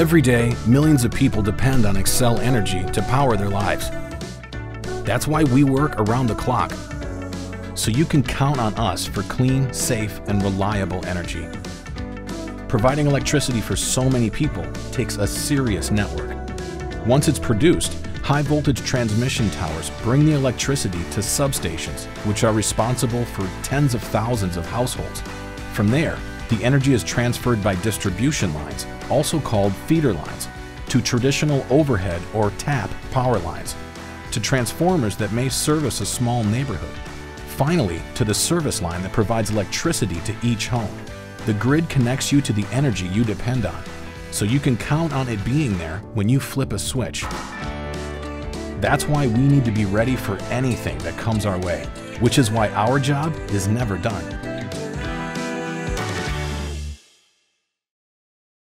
Every day, millions of people depend on Xcel Energy to power their lives. That's why we work around the clock, so you can count on us for clean, safe, and reliable energy. Providing electricity for so many people takes a serious network. Once it's produced, high voltage transmission towers bring the electricity to substations, which are responsible for tens of thousands of households. From there, the energy is transferred by distribution lines, also called feeder lines, to traditional overhead or tap power lines, to transformers that may service a small neighborhood, finally to the service line that provides electricity to each home. The grid connects you to the energy you depend on, so you can count on it being there when you flip a switch. That's why we need to be ready for anything that comes our way, which is why our job is never done.